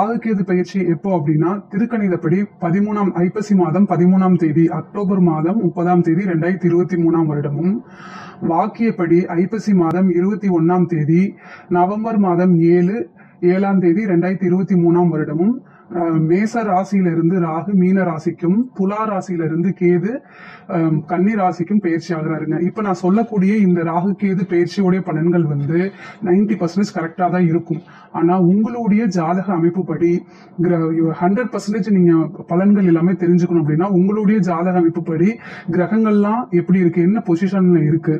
ராகுகேது பயிற்சி எப்போ அப்படின்னா திருக்கணிதப்படி பதிமூணாம் ஐப்பசி மாதம் பதிமூணாம் தேதி அக்டோபர் மாதம் முப்பதாம் தேதி ரெண்டாயிரத்தி இருபத்தி மூணாம் வருடமும் வாக்கியப்படி ஐப்பசி மாதம் இருபத்தி ஒன்னாம் தேதி நவம்பர் மாதம் ஏழு ஏழாம் தேதி ரெண்டாயிரத்தி இருபத்தி மூணாம் வருடமும் மேச ராசியிலிருந்து ராகு மீன ராசிக்கும் துலா ராசியிலிருந்து கேது கன்னி ராசிக்கும் பயிற்சி ஆகிறாருங்க. இப்ப நான் சொல்லக்கூடிய இந்த ராகு கேது பயிற்சியுடைய பலன்கள் வந்து 90% பர்சன்டேஜ் கரெக்டா தான் இருக்கும். ஆனா உங்களுடைய ஜாதக அமைப்புப்படி ஹண்ட்ரட் பர்சன்டேஜ் நீங்க பலன்கள் எல்லாமே தெரிஞ்சுக்கணும் அப்படின்னா உங்களுடைய ஜாதக அமைப்புப்படி கிரகங்கள்லாம் எப்படி இருக்கு? என்ன பொசிஷன்ல இருக்கு?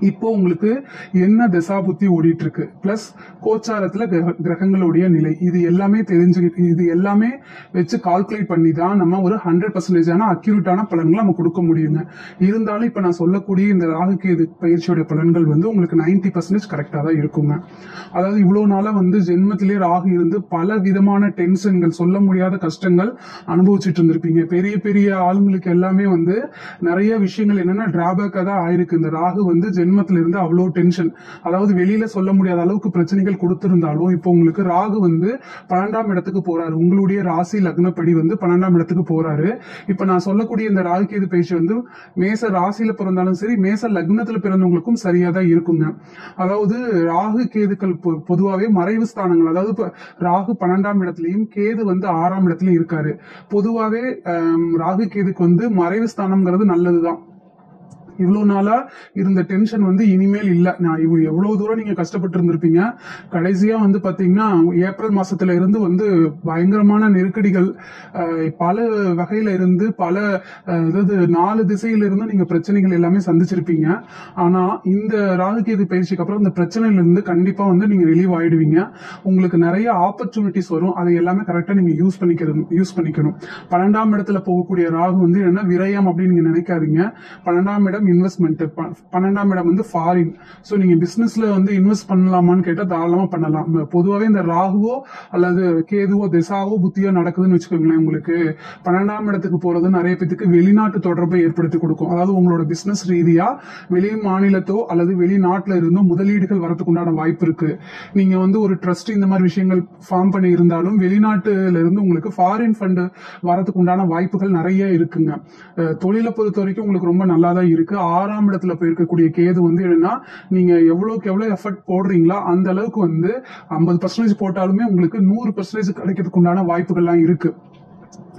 இப்போ உங்களுக்கு என்ன தசாபுத்தி ஓடிட்டு இருக்கு பிளஸ் கோச்சாரத்துல கிரக- கிரகங்களுடைய நிலை. இது எல்லாமே தெரிஞ்சுக்கிட்டு இது எல்லாமே வச்சு கால்குலேட் பண்ணி தான் நம்ம ஒரு ஹண்ட்ரட் பர்சன்டேஜான அக்யூரேட்டான பலன்களை நம்ம கொடுக்க முடியுங்க. இருந்தாலும் இப்ப நான் சொல்லக்கூடிய இந்த ராகுகேது பயிற்சியோட பலன்கள் வந்து உங்களுக்கு 90% பர்சன்டேஜ் கரெக்டா தான் இருக்குங்க. அதாவது இவ்வளவு நாளா வந்து ஜென்மத்திலே ராகு இருந்து பல விதமான டென்ஷன்கள் சொல்ல முடியாத கஷ்டங்கள் அனுபவிச்சுட்டு இருந்திருப்பீங்க. பெரிய பெரிய ஆளுங்களுக்கு எல்லாமே வந்து நிறைய விஷயங்கள் என்னன்னா டிராபேக்காக தான் ஆயிருக்கு. இந்த ராகு வந்து ஜென்மத்துல இருந்து அவ்வளோ டென்ஷன் அதாவது வெளியில சொல்ல முடியாத அளவுக்கு பிரச்சனைகள் கொடுத்திருந்தாலும் இப்போ உங்களுக்கு ராகு வந்து பன்னெண்டாம் இடத்துக்கு போறாரு. உங்களுடைய ராசி லக்னப்படி வந்து பன்னெண்டாம் இடத்துக்கு போறாரு. இப்ப நான் சொல்லக்கூடிய இந்த ராகு கேது பேச்சு வந்து மேச ராசியில பிறந்தாலும் சரி மேச லக்னத்துல பிறந்தவங்களுக்கும் சரியா தான் இருக்குங்க. அதாவது ராகு கேதுக்கள் பொ- மறைவு ஸ்தானங்கள். அதாவது ராகு பன்னெண்டாம் இடத்துலயும் கேது வந்து ஆறாம் இடத்துலயும் இருக்காரு. பொதுவாகவே ராகு கேதுக்கு வந்து மறைவு ஸ்தானம்ங்கிறது நல்லதுதான். இவ்வளவு நாளா இருந்த டென்ஷன் வந்து இனிமேல் இல்ல. நான் இவ எவ்வளவு தூரம் நீங்க கஷ்டப்பட்டு இருந்திருப்பீங்க கடைசியா வந்து பாத்தீங்கன்னா ஏப்ரல் மாசத்துல இருந்து வந்து பயங்கரமான நெருக்கடிகள் பல வகையில இருந்து பல அதாவது நாலு திசையில இருந்து நீங்க பிரச்சனைகள் எல்லாமே சந்திச்சிருப்பீங்க. ஆனா இந்த ராகுகேது பயிற்சிக்கு அப்புறம் இந்த பிரச்சனையில இருந்து கண்டிப்பா வந்து நீங்க ரிலீவ் ஆயிடுவீங்க. உங்களுக்கு நிறைய ஆப்பர்ச்சுனிட்டிஸ் வரும். அதை எல்லாமே கரெக்டா நீங்க யூஸ் பண்ணிக்கணும் யூஸ் பண்ணிக்கணும். பன்னெண்டாம் இடத்துல போகக்கூடிய ராகு வந்து என்ன விரயம் அப்படின்னு நீங்க நினைக்காதீங்க. பன்னெண்டாம் இடம் இன்வெஸ்ட்மெண்ட் பன்னெண்டாம் இடம் வந்து ஃபாரின் ஸோ நீங்க பிசினஸ்ல வந்து இன்வெஸ்ட் பண்ணலாமான்னு கேட்டா தாராளமா பண்ணலாம். பொதுவாகவே இந்த ராகுவோ அல்லது கேதுவோ திசாவோ புத்தியோ நடக்குதுன்னு வச்சுக்கோங்களேன் உங்களுக்கு. பன்னெண்டாம் இடத்துக்கு போறது நிறைய பேத்துக்கு வெளிநாட்டு தொடர்பை ஏற்படுத்தி கொடுக்கும். அதாவது உங்களோட பிசினஸ் ரீதியா வெளி மாநிலத்தோ அல்லது வெளிநாட்டுல இருந்தோ முதலீடுகள் வரதுக்கு உண்டான வாய்ப்பு இருக்கு. நீங்க வந்து ஒரு ட்ரஸ்ட் இந்த மாதிரி விஷயங்கள் ஃபார்ம் பண்ணி இருந்தாலும் வெளிநாட்டுல இருந்து உங்களுக்கு ஃபாரின் ஃபண்ட் வரதுக்கு உண்டான வாய்ப்புகள் நிறைய இருக்குங்க. தொழிலை பொறுத்த வரைக்கும் உங்களுக்கு ரொம்ப நல்லா தான் இருக்கு. ஆறாம் இடத்துல போயிருக்கக்கூடிய கேது வந்து என்னன்னா நீங்க எவ்வளவுக்கு எவ்வளவு எஃபர்ட் போடுறீங்களோ அந்த அளவுக்கு வந்து ஐம்பது பர்சன்டேஜ் போட்டாலுமே உங்களுக்கு நூறு பர்சன்டேஜ் கிடைக்கிறதுக்கு உண்டான வாய்ப்புகள்லாம் இருக்கு.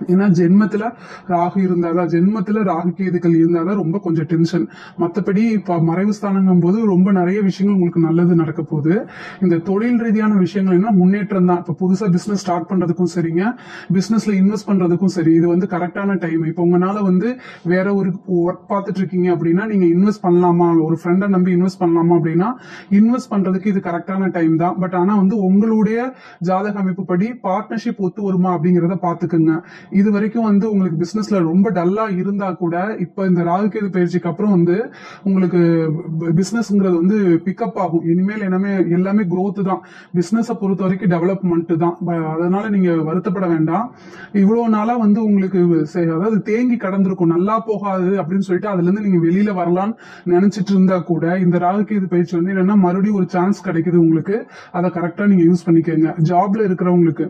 ஏன்னா ஜென்மத்துல ராகு இருந்தாதான் ஜென்மத்துல ராகு கேதுக்கள் இருந்தாதான் ரொம்ப கொஞ்சம் டென்ஷன் மத்தபடி இப்ப மறைவு ஸ்தானங்கும் போது ரொம்ப நிறைய விஷயங்கள் உங்களுக்கு நல்லது நடக்க போகுது. இந்த தொழில் ரீதியான விஷயங்கள் என்ன முன்னேற்றம் தான். இப்ப புதுசா பிசினஸ் ஸ்டார்ட் பண்றதுக்கும் சரிங்க. பிசினஸ்ல இன்வெஸ்ட் பண்றதுக்கும் சரி. இது வந்து கரெக்டான டைம் இப்போ உங்களால வந்து வேற ஒரு ஒர்க் பார்த்துட்டு இருக்கீங்க அப்படின்னா நீங்க இன்வெஸ்ட் பண்ணலாமா? ஒரு ஃப்ரெண்டை நம்பி இன்வெஸ்ட் பண்ணலாமா அப்படின்னா இன்வெஸ்ட் பண்றதுக்கு இது கரெக்டான டைம் தான். பட் ஆனா வந்து உங்களுடைய ஜாதக அமைப்பு படி பார்ட்னர்ஷிப் ஒத்து வருமா அப்படிங்கறத பாத்துக்குங்க. இது வரைக்கும் வந்து உங்களுக்கு பிசினஸ்ல ரொம்ப டல்லா இருந்தா கூட இப்ப இந்த ராகுகேது பயிற்சிக்கு அப்புறம் வந்து உங்களுக்கு பிசினஸ்ங்கிறது வந்து பிக்கப் ஆகும். இனிமேல் என்னமே எல்லாமே growth தான். பிசினஸ பொறுத்த வரைக்கும் டெவலப்மெண்ட் தான். அதனால நீங்க வருத்தப்பட வேண்டாம். இவ்வளவு நாளா வந்து உங்களுக்கு அதாவது தேங்கி கடந்திருக்கும். நல்லா போகாது அப்படின்னு சொல்லிட்டு அதுல இருந்து நீங்க வெளியில வரலாம்னு நினைச்சிட்டு இருந்தா கூட இந்த ராகுகேது பயிற்சி வந்து என்னன்னா மறுபடியும் ஒரு சான்ஸ் கிடைக்குது உங்களுக்கு. அதை கரெக்டா நீங்க யூஸ் பண்ணிக்கோங்க. ஜாப்ல இருக்கிறவங்களுக்கு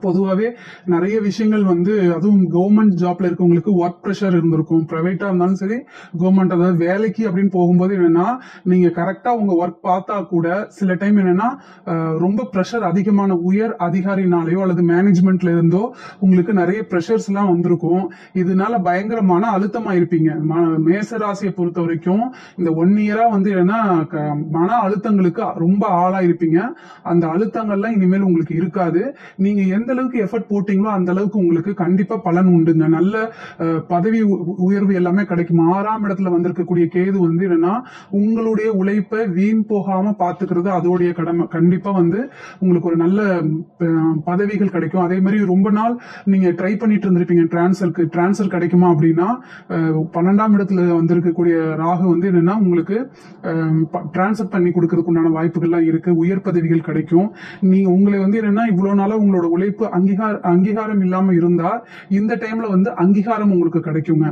பொதுவாகவே நிறைய விஷயங்கள் வந்து அதுவும் கவர்மெண்ட் ஜாப்ல இருக்கவங்களுக்கு ஒர்க் ப்ரெஷர் இருந்திருக்கும். பிரைவேட்டா இருந்தாலும் சரி கவர்மெண்ட் அதாவது வேலைக்கு அப்படின்னு போகும்போது என்னன்னா நீங்க கரெக்டா உங்க ஒர்க் பார்த்தா கூட சில டைம் என்னன்னா ரொம்ப ப்ரெஷர் அதிகமான உயர் அதிகாரினாலேயோ அல்லது மேனேஜ்மெண்ட்ல இருந்தோ உங்களுக்கு நிறைய ப்ரெஷர்ஸ் எல்லாம் வந்திருக்கும். இதனால பயங்கரமான அழுத்தமா இருப்பீங்க. ம- மேச ராசியை பொறுத்த வரைக்கும் இந்த ஒன் இயரா வந்து என்னன்னா க- மன அழுத்தங்களுக்கு ரொம்ப ஆளா இருப்பீங்க அந்த அழுத்தங்கள்லாம் இனிமேல் உங்களுக்கு இருக்காது. நீங்க எந்த அளவுக்கு எஃபர்ட் போட்டீங்களோ அந்த அளவுக்கு உங்களுக்கு கண்டிப்பா பலன் உண்டுங்க நல்ல பதவி உ- உயர்வு எல்லாமே கிடைக்கும். ஆறாம் இடத்துல வந்திருக்கக்கூடிய கேது வந்து என்னன்னா உங்களுடைய உழைப்பை வீண் போகாம பாத்துக்கிறது அதோடைய கடமை. கண்டிப்பா வந்து உங்களுக்கு ஒரு நல்ல பதவிகள் கிடைக்கும். அதே மாதிரி ரொம்ப நாள் நீங்க ட்ரை பண்ணிட்டு இருந்திருப்பீங்க. டிரான்ஸ்ஃபருக்கு டிரான்ஸ்ஃபர் கிடைக்குமா அப்படின்னா பன்னெண்டாம் இடத்துல வந்திருக்கக்கூடிய ராகு வந்து என்னன்னா உங்களுக்கு டிரான்ஸ்ஃபர் பண்ணி கொடுக்கறதுக்குண்டான வாய்ப்புகள்லாம் இருக்கு. உயர் பதவிகள் கிடைக்கும். நீங்க உங்களை வந்து என்னன்னா இவ்வளவு நாளா உங்களோட உழைப்பு அங்கீகார அங்கீகாரம் இல்லாம இருந்தா இந்த டைம்ல வந்து அங்கீகாரம் உங்களுக்கு கிடைக்குங்க.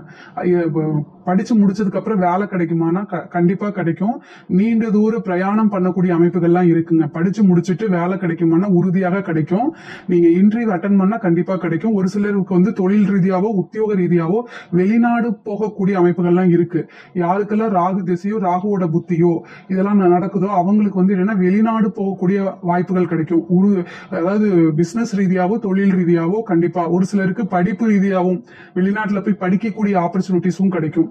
படிச்சு முடிச்சதுக்கு அப்புறம் வேலை கிடைக்குமானா கண்டிப்பா கிடைக்கும். நீண்ட தூர பிரயாணம் பண்ணக்கூடிய அமைப்புகள்லாம் இருக்குங்க. படிச்சு முடிச்சுட்டு வேலை கிடைக்குமானா உறுதியாக கிடைக்கும். நீங்க இன்டர்வியூ அட்டன் பண்ணா கண்டிப்பா கிடைக்கும். ஒரு சிலருக்கு வந்து தொழில் ரீதியாவோ உத்தியோக ரீதியாவோ வெளிநாடு போகக்கூடிய அமைப்புகள்லாம் இருக்கு. யாருக்கெல்லாம் ராகு திசையோ ராகுவோட புத்தியோ இதெல்லாம் நடக்குதோ அவங்களுக்கு வந்து என்னன்னா வெளிநாடு போகக்கூடிய வாய்ப்புகள் கிடைக்கும். ஒரு அதாவது பிசினஸ் ரீதியாவோ தொழில் ரீதியாவோ கண்டிப்பா ஒரு சிலருக்கு படிப்பு ரீதியாகவும் வெளிநாட்டுல போய் படிக்கக்கூடிய ஆப்பர்ச்சுனிட்டிஸும் கிடைக்கும்.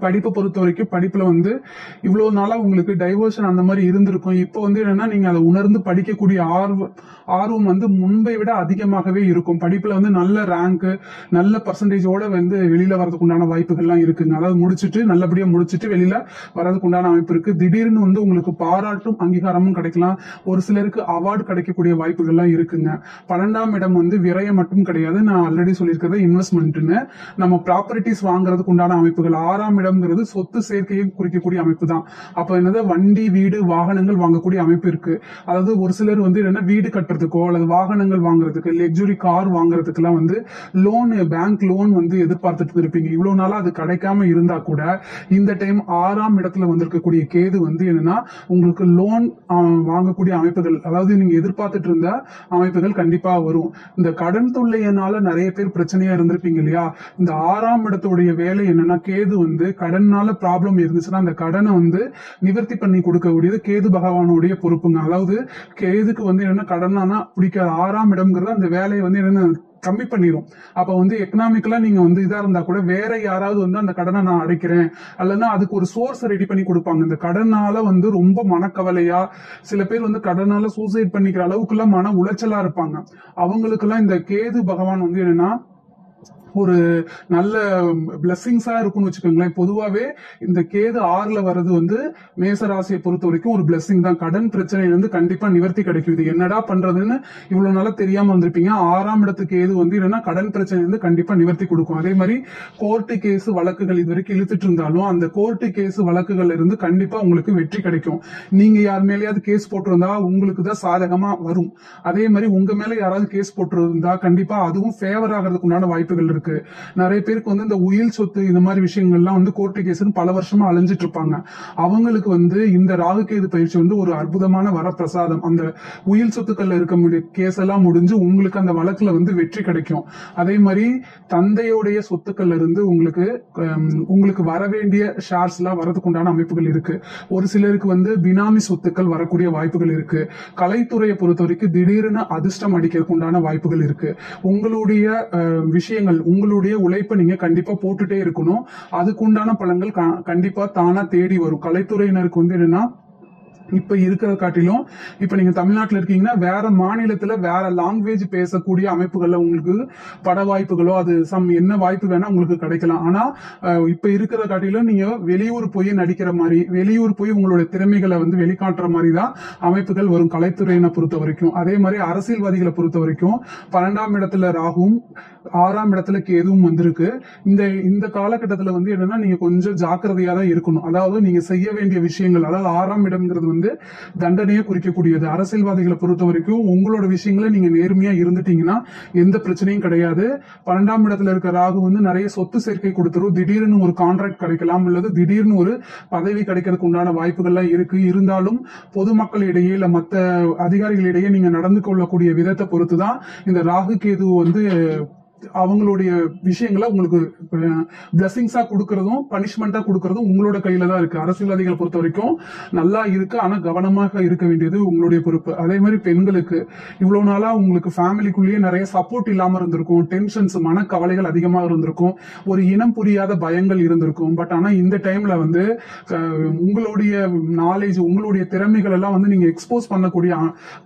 படிப்பை பொறுத்த வரைக்கும் படிப்புல வந்து இவ்வளவு நாளா உங்களுக்கு டைவர்ஷன் அந்த மாதிரி இருந்திருக்கும். இப்போ வந்து என்னன்னா நீங்க அதை உணர்ந்து படிக்கக்கூடிய ஆர்வம் ஆர்வம் வந்து முன்பை விட அதிகமாகவே இருக்கும். படிப்புல வந்து நல்ல ரேங்க் நல்ல பர்சன்டேஜோட வந்து வெளியில வரதுக்கு உண்டான வாய்ப்புகள்லாம் இருக்குங்க. அதாவது முடிச்சுட்டு நல்லபடியா முடிச்சுட்டு வெளியில வரதுக்கு உண்டான அமைப்பு இருக்கு. திடீர்னு வந்து உங்களுக்கு பாராட்டும் அங்கீகாரமும் கிடைக்கலாம். ஒரு சிலருக்கு அவார்டு கிடைக்கக்கூடிய வாய்ப்புகள்லாம் இருக்குங்க. பன்னெண்டாம் இடம் வந்து விரயம் மட்டும் கிடையாது. நான் ஆல்ரெடி சொல்லியிருக்கிறது இன்வெஸ்ட்மெண்ட்னு நம்ம ப்ராப்பர்ட்டிஸ் வாங்குறதுக்கு உண்டான அமைப்புகள். ஆறாம் இடம் இடம்ங்கிறது சொத்து சேர்க்கையை குறிக்கக்கூடிய அமைப்பு தான் அப்ப என்னது? வண்டி வீடு வாகனங்கள் வாங்கக்கூடிய அமைப்பு இருக்கு. அதாவது ஒரு சிலர் வந்து என்ன வீடு கட்டுறதுக்கோ அல்லது வாகனங்கள் வாங்குறதுக்கு லக்ஸுரி கார் வாங்குறதுக்குலாம் வந்து லோன் பேங்க் லோன் வந்து எதிர்பார்த்துட்டு இருப்பீங்க. இவ்வளவு நாளா அது கிடைக்காம இருந்தா கூட இந்த டைம் ஆறாம் இடத்துல வந்திருக்கக்கூடிய கேது வந்து என்னன்னா உங்களுக்கு லோன் வாங்கக்கூடிய அமைப்புகள் அதாவது நீங்க எதிர்பார்த்துட்டு இருந்த அமைப்புகள் கண்டிப்பா வரும். இந்த கடன் தொல்லையினால நிறைய பேர் பிரச்சனையா இருந்திருப்பீங்க இல்லையா? இந்த ஆறாம் இடத்துடைய வேலை என்னன்னா கேது வந்து கடனால ப்ராப்ளம் இருந்துச்சுன்னா அந்த கடனை வந்து நிவர்த்தி பண்ணி கொடுக்கக்கூடியது கேது பகவானுடைய பொறுப்புங்க. அதாவது கேதுக்கு வந்து என்னன்னா கடனானா பிடிக்காது. ஆறாம் இடம்ங்கிறது அந்த வேலையை வந்து என்னென்ன கம்மி பண்ணிடும் அப்ப வந்து எக்கனாமிக்கலா நீங்க வந்து இதா இருந்தா கூட வேற யாராவது வந்து அந்த கடனை நான் அடைக்கிறேன். அல்லனா அதுக்கு ஒரு சோர்ஸ் ரெடி பண்ணி கொடுப்பாங்க. இந்த கடனால வந்து ரொம்ப மனக்கவலையா சில பேர் வந்து கடனால சூசைட் பண்ணிக்கிற அளவுக்குலாம் மன உளைச்சலா இருப்பாங்க. அவங்களுக்கெல்லாம் இந்த கேது பகவான் வந்து என்னன்னா ஒரு நல்ல பிளஸ்ஸிங்ஸா இருக்கும்னு வச்சுக்கோங்களேன். பொதுவாவே இந்த கேது ஆறுல வர்றது வந்து மேசராசியை பொறுத்த வரைக்கும் ஒரு பிளஸ்ஸிங் தான். கடன் பிரச்சனையில இருந்து கண்டிப்பா நிவர்த்தி கிடைக்கும். இது என்னடா பண்றதுன்னு இவ்வளவு நாளா தெரியாம வந்திருப்பீங்க. ஆறாம் இடத்துக்கு கேது வந்து என்னன்னா கடன் பிரச்சனை வந்து கண்டிப்பா நிவர்த்தி கொடுக்கும். அதே மாதிரி கோர்ட்டு கேஸ் வழக்குகள் இது வரைக்கும் இழுத்துட்டு இருந்தாலும் அந்த கோர்ட்டு கேஸ் வழக்குகள் இருந்து கண்டிப்பா உங்களுக்கு வெற்றி கிடைக்கும். நீங்க யார் மேலேயாவது கேஸ் போட்டிருந்தா உங்களுக்கு தான் சாதகமா வரும். அதே மாதிரி உங்க மேல யாராவது கேஸ் போட்டிருந்தா கண்டிப்பா அதுவும் ஃபேவர் ஆகிறதுக்கு உண்டான வாய்ப்புகள் இருக்கு. நிறைய பேருக்கு வந்து இந்த உயில் சொத்து இந்த மாதிரி விஷயங்கள்லாம் வந்து கோர்ட்டு கேஸ்னு பல வருஷமா அலைஞ்சிட்டு இருப்பாங்க. அவங்களுக்கு வந்து இந்த ராகுகேது பயிற்சி வந்து ஒரு அற்புதமான வரப்பிரசாதம். அந்த உயில் சொத்துக்கள்ல இருக்க முடிய கேஸ் எல்லாம் முடிஞ்சு உங்களுக்கு அந்த வழக்குல வந்து வெற்றி கிடைக்கும். அதே மாதிரி தந்தையுடைய சொத்துக்கள்ல இருந்து உங்களுக்கு உங்களுக்கு வர வேண்டிய ஷேர்ஸ் எல்லாம் வரதுக்கு உண்டான அமைப்புகள் இருக்கு. ஒரு சிலருக்கு வந்து பினாமி சொத்துக்கள் வரக்கூடிய வாய்ப்புகள் இருக்கு. கலைத்துறையை பொறுத்த வரைக்கும் திடீர்னு அதிர்ஷ்டம் அடிக்கிறதுக்கு உண்டான வாய்ப்புகள் இருக்கு. உங்களுடைய விஷயங்கள் உங்களுடைய உழைப்பை நீங்க கண்டிப்பா போட்டுட்டே இருக்கணும். அதுக்கு உண்டான பலன்கள் க- கண்டிப்பா தானா தேடி வரும். கலைத்துறையினருக்கு வந்து என்னன்னா இப்ப இருக்கிறத காட்டிலும் இப்ப நீங்க தமிழ்நாட்டுல இருக்கீங்கன்னா வேற மாநிலத்துல வேற லாங்குவேஜ் பேசக்கூடிய அமைப்புகள்ல உங்களுக்கு பட வாய்ப்புகளோ அது சம் என்ன வாய்ப்பு வேணா உங்களுக்கு கிடைக்கலாம். ஆனா இப்ப இருக்கிறத காட்டிலும் நீங்க வெளியூர் போய் நடிக்கிற மாதிரி வெளியூர் போய் உங்களுடைய திறமைகளை வந்து வெளிக்காட்டுற மாதிரி தான் அமைப்புகள் வரும் கலைத்துறையினை பொறுத்த வரைக்கும். அதே மாதிரி அரசியல்வாதிகளை பொறுத்த வரைக்கும் பன்னெண்டாம் இடத்துல ராகுவும் ஆறாம் இடத்துல கேதுவும் வந்திருக்கு. இந்த இந்த காலகட்டத்துல வந்து என்னன்னா நீங்க கொஞ்சம் ஜாக்கிரதையா தான் இருக்கணும். அதாவது நீங்க செய்ய வேண்டிய விஷயங்கள் அதாவது ஆறாம் இடம்ங்கிறது வந்து வந்து தண்டனையை குறிக்கக்கூடியது. அரசியல்வாதிகளை பொறுத்த வரைக்கும் உங்களோட விஷயங்களை நீங்க நேர்மையா இருந்துட்டீங்கன்னா எந்த பிரச்சனையும் கிடையாது. பன்னெண்டாம் இடத்துல இருக்க ராகு வந்து நிறைய சொத்து சேர்க்கை கொடுத்துரும். திடீர்னு ஒரு கான்ட்ராக்ட் கிடைக்கலாம் அல்லது திடீர்னு ஒரு பதவி கிடைக்கிறதுக்கு உண்டான வாய்ப்புகள்லாம் இருக்கு. இருந்தாலும் பொதுமக்களிடையே இல்ல மத்த அதிகாரிகளிடையே நீங்க நடந்து கொள்ளக்கூடிய விதத்தை பொறுத்து தான் இந்த ராகு கேது வந்து அவங்களுடைய விஷயங்களை உங்களுக்கு பிளஸிங்ஸா கொடுக்கறதும் பனிஷ்மெண்டா கொடுக்கறதும் உங்களோட கையில தான் இருக்கு. அரசியல்வாதிகளை பொறுத்த வரைக்கும் நல்லா இருக்கு ஆனா கவனமாக இருக்க வேண்டியது உங்களுடைய பொறுப்பு. அதே மாதிரி பெண்களுக்கு இவ்வளவு நாளா உங்களுக்கு ஃபேமிலிக்குள்ளேயே நிறைய சப்போர்ட் இல்லாம இருந்திருக்கும் டென்ஷன்ஸ் மனக்கவலைகள் அதிகமாக இருந்திருக்கும் ஒரு இனம் புரியாத பயங்கள் இருந்திருக்கும். பட் ஆனா இந்த டைம்ல வந்து உங்களுடைய நாலேஜ் உங்களுடைய திறமைகள் எல்லாம் வந்து நீங்க எக்ஸ்போஸ் பண்ணக்கூடிய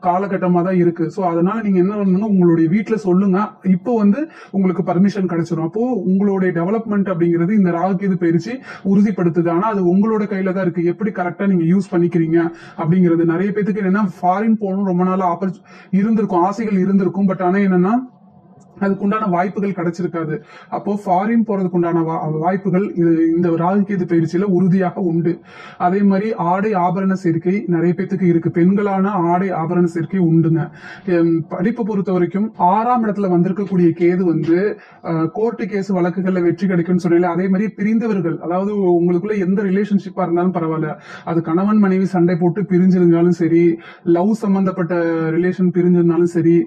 காலகட்டமா தான் இருக்கு. சோ அதனால நீங்க என்ன பண்ணணும் உங்களுடைய வீட்டுல சொல்லுங்க. இப்போ வந்து உங்களுக்கு பர்மிஷன் கிடைச்சிடும் அப்போ உங்களுடைய டெவலப்மெண்ட் அப்படிங்கிறது இந்த ராகுகேது பயிற்சி உறுதிப்படுத்துது. ஆனா அது உங்களோட கையில தான் இருக்கு. எப்படி கரெக்டா நீங்க யூஸ் பண்ணிக்கிறீங்க அப்படிங்கிறது. நிறைய பேத்துக்கு என்னன்னா ஃபாரின் போகணும் ரொம்ப நாள் ஆப்பர்ச்சு இருந்திருக்கும் ஆசைகள் இருந்திருக்கும். பட் ஆனா என்னன்னா அதுக்குண்டான வாய்ப்புகள் கிடைச்சிருக்காது. அப்போ ஃபாரின் போறதுக்கு உண்டான வா- வாய்ப்புகள் இது இந்த ராகுகேது பயிற்சியில உறுதியாக உண்டு. அதே மாதிரி ஆடை ஆபரண சேர்க்கை நிறைய பேத்துக்கு இருக்கு. பெண்களான ஆடை ஆபரண சேர்க்கை உண்டுங்க. படிப்பு படிப்பை பொறுத்த வரைக்கும் ஆறாம் இடத்துல வந்திருக்கக்கூடிய கேது வந்து கோர்ட்டு கேஸ் வழக்குகள்ல வெற்றி கிடைக்கும்னு சொன்னீங்க அதே மாதிரி பிரிந்தவர்கள் அதாவது உங்களுக்குள்ள எந்த ரிலேஷன்ஷிப்பா இருந்தாலும் பரவாயில்ல. அது கணவன் மனைவி சண்டை போட்டு பிரிஞ்சிருந்தாலும் சரி லவ் சம்பந்தப்பட்ட ரிலேஷன் பிரிஞ்சிருந்தாலும் சரி